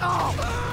Oh!